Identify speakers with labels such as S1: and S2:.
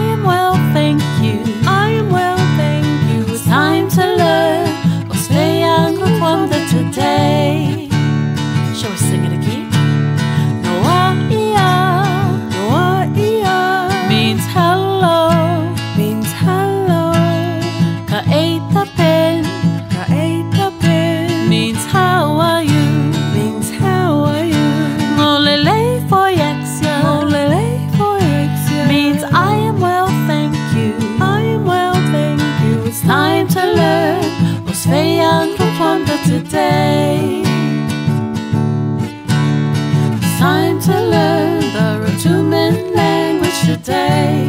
S1: I am well. Svejan Wonder today. It's time to learn the Rotuman language today.